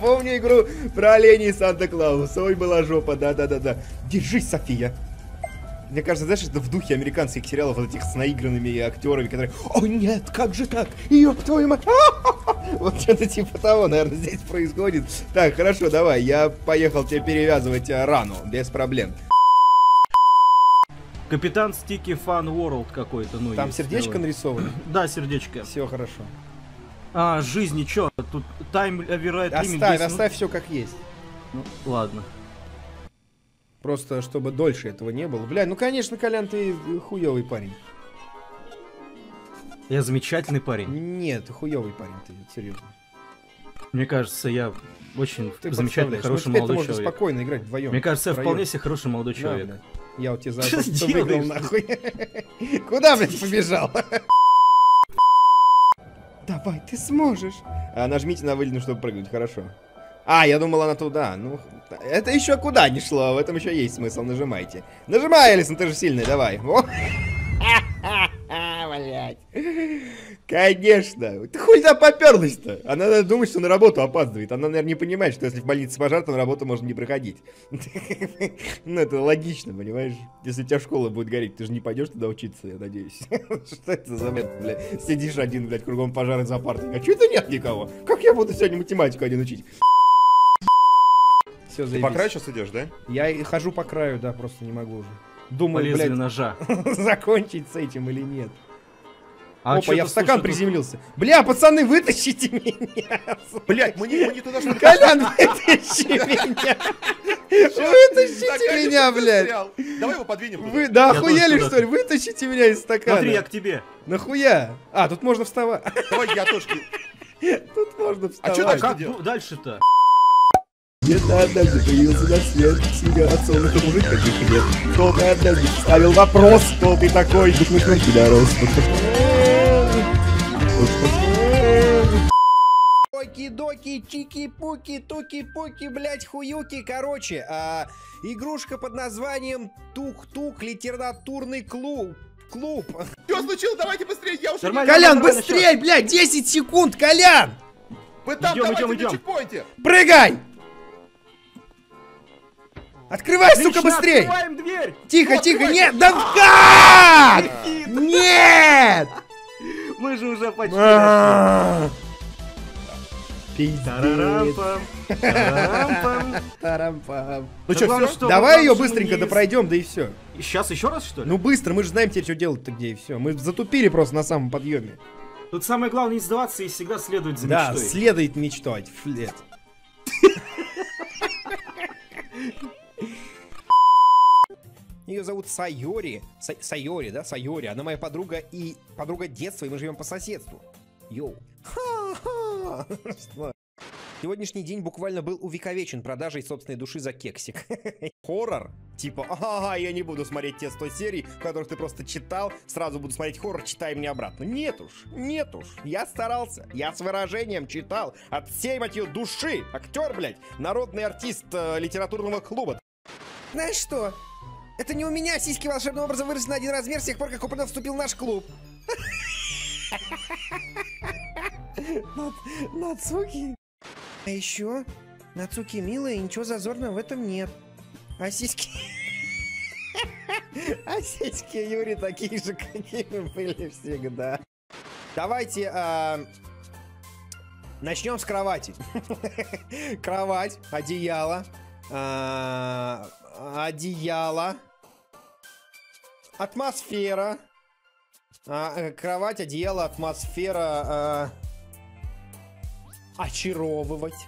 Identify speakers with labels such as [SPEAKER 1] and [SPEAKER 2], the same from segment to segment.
[SPEAKER 1] Помню игру про оленей Санта-Клауса. Ой, была жопа, да-да-да-да. Держись, София. Мне кажется, знаешь, это в духе американских сериалов вот этих с наигранными актерами, которые «О нет, как же так? Ёб твою мать!» Вот что-то типа того, наверное, здесь происходит. Так, хорошо, давай, я поехал тебе перевязывать э, рану, без проблем.
[SPEAKER 2] Капитан Стики Фан World какой-то, ну
[SPEAKER 1] Там
[SPEAKER 2] есть,
[SPEAKER 1] сердечко
[SPEAKER 2] давай.
[SPEAKER 1] нарисовано?
[SPEAKER 2] Да, сердечко.
[SPEAKER 1] Все хорошо.
[SPEAKER 2] А, жизни, чё? Тут тайм оверрайт лимит
[SPEAKER 1] Оставь,
[SPEAKER 2] 10 минут.
[SPEAKER 1] оставь все как есть.
[SPEAKER 2] Ну, ладно.
[SPEAKER 1] Просто, чтобы дольше этого не было. Бля, ну конечно, Колян, ты хуёвый парень.
[SPEAKER 2] Я замечательный парень.
[SPEAKER 1] Нет, ты хуёвый парень, ты серьезно.
[SPEAKER 2] Мне кажется, я очень
[SPEAKER 1] Ты
[SPEAKER 2] замечательный, хороший
[SPEAKER 1] ну, теперь
[SPEAKER 2] молодой
[SPEAKER 1] можно
[SPEAKER 2] человек.
[SPEAKER 1] спокойно играть вдвоем.
[SPEAKER 2] Мне кажется, я
[SPEAKER 1] Втроём.
[SPEAKER 2] вполне себе хороший молодой
[SPEAKER 1] Да,
[SPEAKER 2] человек.
[SPEAKER 1] блядь. Я у тебя за
[SPEAKER 2] Что
[SPEAKER 1] выиграл нахуй. Куда, блядь, побежал? Давай, ты сможешь. А, нажмите на выльну, чтобы прыгнуть, хорошо. А, я думал, она туда. Ну, это еще куда не шло, в этом еще есть смысл, нажимайте. Нажимай, Алисон, ты же сильный, давай. О! Конечно. Ты хуй туда поперлась-то? Она наверное, думает, что на работу опаздывает. Она, наверное, не понимает, что если в больнице пожар, то на работу можно не проходить. Ну, это логично, понимаешь? Если у тебя школа будет гореть, ты же не пойдешь туда учиться, я надеюсь. Что это за блядь? Сидишь один, блядь, кругом пожары за партой. А что это нет никого? Как я буду сегодня математику один учить? Все,
[SPEAKER 3] Ты по краю сейчас идешь, да?
[SPEAKER 1] Я и хожу по краю, да, просто не могу уже. Думаю, блядь,
[SPEAKER 2] ножа.
[SPEAKER 1] закончить с этим или нет.
[SPEAKER 2] А
[SPEAKER 1] Опа, я в стакан
[SPEAKER 2] слушай, тут-
[SPEAKER 1] приземлился. Бля, пацаны, вытащите меня.
[SPEAKER 3] Блять, мы не, мы не туда что
[SPEAKER 1] Колян, вытащи меня. Вытащите меня, блядь.
[SPEAKER 3] Давай его подвинем.
[SPEAKER 1] Вы, да охуели, что ли? Вытащите меня из стакана.
[SPEAKER 2] Смотри, я к тебе.
[SPEAKER 1] Нахуя? А, тут можно вставать.
[SPEAKER 3] Давай я тоже.
[SPEAKER 1] Тут можно
[SPEAKER 3] А
[SPEAKER 1] вставать.
[SPEAKER 2] А
[SPEAKER 3] дальше
[SPEAKER 2] как
[SPEAKER 3] делать?
[SPEAKER 2] бу- дальше-то?
[SPEAKER 1] Где-то однажды появился на свет Сидя от солнца мужик таких нет Кто-то однажды ставил вопрос Кто ты такой? На тебя рос Оки-доки, чики-пуки, туки-пуки, блять, хуюки. Короче, а, игрушка под названием Тук-тук литературный клуб. Клуб.
[SPEAKER 3] Что случилось? Давайте быстрее, я уже...
[SPEAKER 2] Нормально.
[SPEAKER 1] Колян,
[SPEAKER 2] нормально,
[SPEAKER 1] быстрей, блядь, 10 секунд, Колян!
[SPEAKER 3] Вы там,
[SPEAKER 2] Идем,
[SPEAKER 3] давайте
[SPEAKER 2] идем,
[SPEAKER 3] на
[SPEAKER 2] идем.
[SPEAKER 3] чекпоинте.
[SPEAKER 1] Прыгай! Открывай, сука,
[SPEAKER 2] Отлично,
[SPEAKER 1] быстрей!
[SPEAKER 2] Открываем дверь!
[SPEAKER 3] Ну,
[SPEAKER 1] Тихо, тихо, нет, да как? Нет!
[SPEAKER 2] Мы же уже почти.
[SPEAKER 1] Пиздец. Тарам-пам.
[SPEAKER 3] Ну
[SPEAKER 2] Да
[SPEAKER 3] что, все?
[SPEAKER 2] что-
[SPEAKER 1] Давай ее быстренько
[SPEAKER 2] не-
[SPEAKER 1] допройдем, да и все.
[SPEAKER 2] Сейчас еще раз, что ли?
[SPEAKER 1] Ну быстро, мы же знаем теперь, что делать-то где и все. Мы затупили просто на самом подъеме.
[SPEAKER 2] Тут самое главное не сдаваться и всегда следовать за
[SPEAKER 1] Да,
[SPEAKER 2] мечтой.
[SPEAKER 1] следует мечтать. Флет. Зовут Сайори. Са- Сайори, да? Сайори. Она моя подруга и подруга детства, и мы живем по соседству. Йоу. Ха-ха. Сегодняшний день буквально был увековечен продажей собственной души за кексик. Хоррор? Типа, ага, я не буду смотреть те 100 серий, в которых ты просто читал, сразу буду смотреть хоррор, читай мне обратно. Нет уж, нет уж. Я старался, я с выражением читал от всей, мать ее, души. Актер, блядь, народный артист э, литературного клуба. Знаешь что? Это не у меня сиськи волшебным образом выросли на один размер с тех пор, как опытно вступил в наш клуб. Нацуки. А еще Нацуки милая, и ничего зазорного в этом нет. А сиськи... А сиськи Юри такие же, какими были всегда. Давайте а, начнем с кровати. Кровать, одеяло, а, одеяло, атмосфера, а, э, кровать, одеяло, атмосфера, а, очаровывать.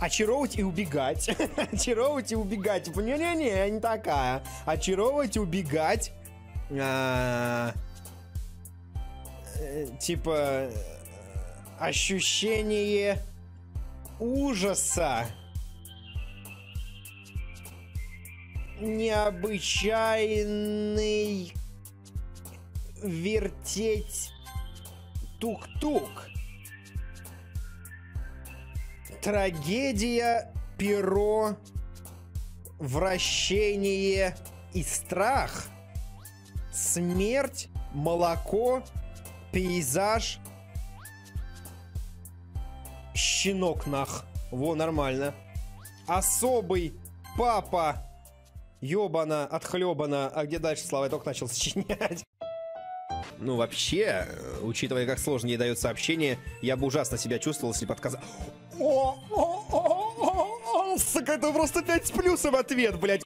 [SPEAKER 1] Очаровывать и убегать. Очаровывать и убегать. Не-не-не, не такая. Очаровывать и убегать. А, Типа, ощущение ужаса. Необычайный вертеть тук-тук. Трагедия, перо, вращение и страх, смерть, молоко, пейзаж, щенок нах. Во, нормально. Особый папа. Ёбана, отхлебана. А где дальше, Слава? Я только начал сочинять. Ну, вообще, э, учитывая, как сложно ей дает сообщение, я бы ужасно себя чувствовал, если бы отказал. О, о, о, о, о, Сука, это просто 5 с плюсом ответ, блядь.